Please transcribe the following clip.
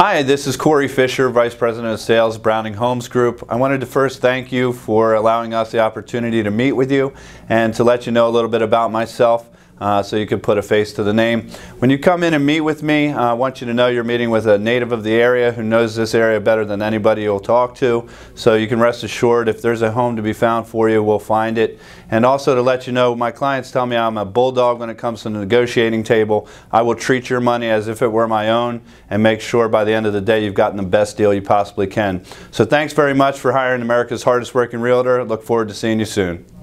Hi, this is Cory Fisher, Vice President of Sales, Browning Homes Group. I wanted to first thank you for allowing us the opportunity to meet with you and to let you know a little bit about myself uh, so you can put a face to the name. When you come in and meet with me, uh, I want you to know you're meeting with a native of the area who knows this area better than anybody you'll talk to. So you can rest assured if there's a home to be found for you, we'll find it. And also to let you know, my clients tell me I'm a bulldog when it comes to the negotiating table. I will treat your money as if it were my own and make sure by the end of the day you've gotten the best deal you possibly can. So thanks very much for hiring America's hardest working realtor. Look forward to seeing you soon.